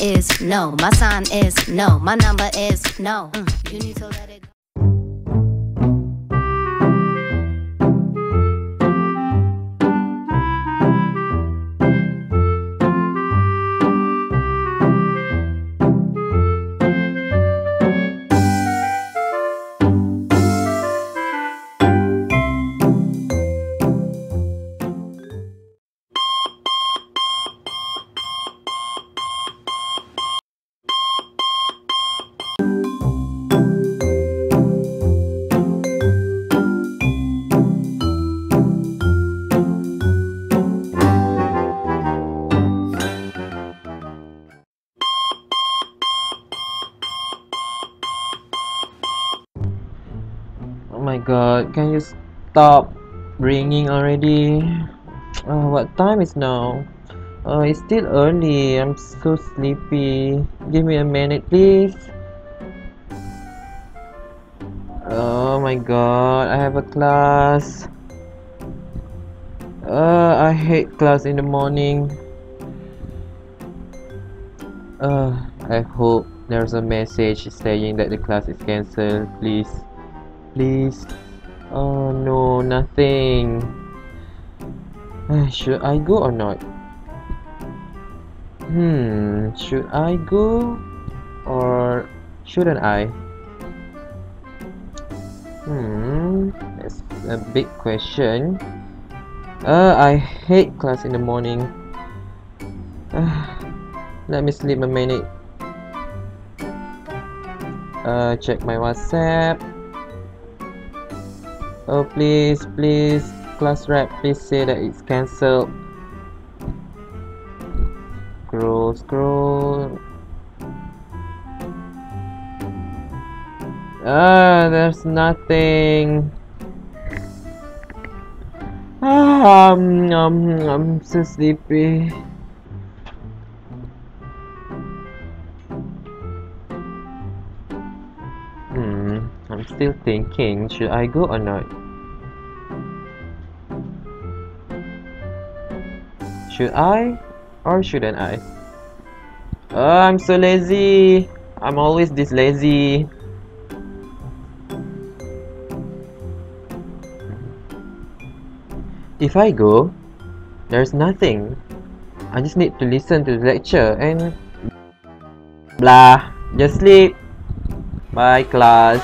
is no. My sign is no. My number is no. Mm, You need to let it. My god, can you stop ringing already? Uh, what time is now? Uh, it's still early. I'm so sleepy. Give me a minute, please. Oh my god, I have a class. Uh, I hate class in the morning. Uh, I hope there's a message saying that the class is cancelled, please. Please. Oh no, nothing. Uh, Should I go or not? Hmm, should I go or shouldn't I? Hmm, that's a big question. Uh, I hate class in the morning. Uh, let me sleep a minute. Uh, check my WhatsApp. Oh please, please, class rep, please say that it's cancelled. Scroll, scroll. Ah, there's nothing. Ah, um, um, I'm so sleepy. Hmm, I'm still thinking, should I go or not? Should I? Or shouldn't I? Oh, I'm so lazy. I'm always this lazy. If I go, there's nothing. I just need to listen to the lecture and blah, just sleep. Bye class.